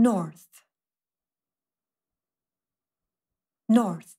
north, north.